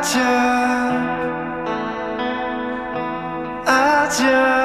just, I just.